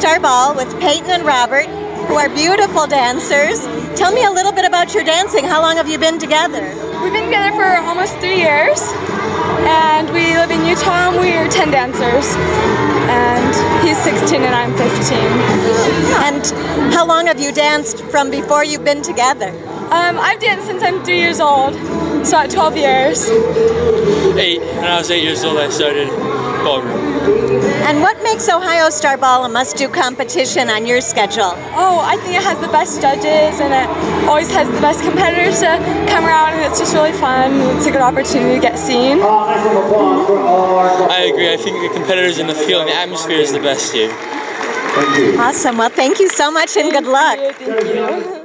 Star Ball with Payton and Robert, who are beautiful dancers. Tell me a little bit about your dancing. How long have you been together? We've been together for almost three years, and we live in Utah. And we are 10 dancers, and he's 16 and I'm 15. And how long have you danced from before you've been together? Um, I've danced since I'm three years old, so at 12 years. Eight. When I was eight years old, I started ballroom. And what makes Ohio Star Ball a must-do competition on your schedule? Oh, I think it has the best judges, and it always has the best competitors to come around, and it's just really fun. It's a good opportunity to get seen. I agree. I think the competitors in the field and the atmosphere is the best here. Awesome. Well, thank you so much and good luck. Thank you.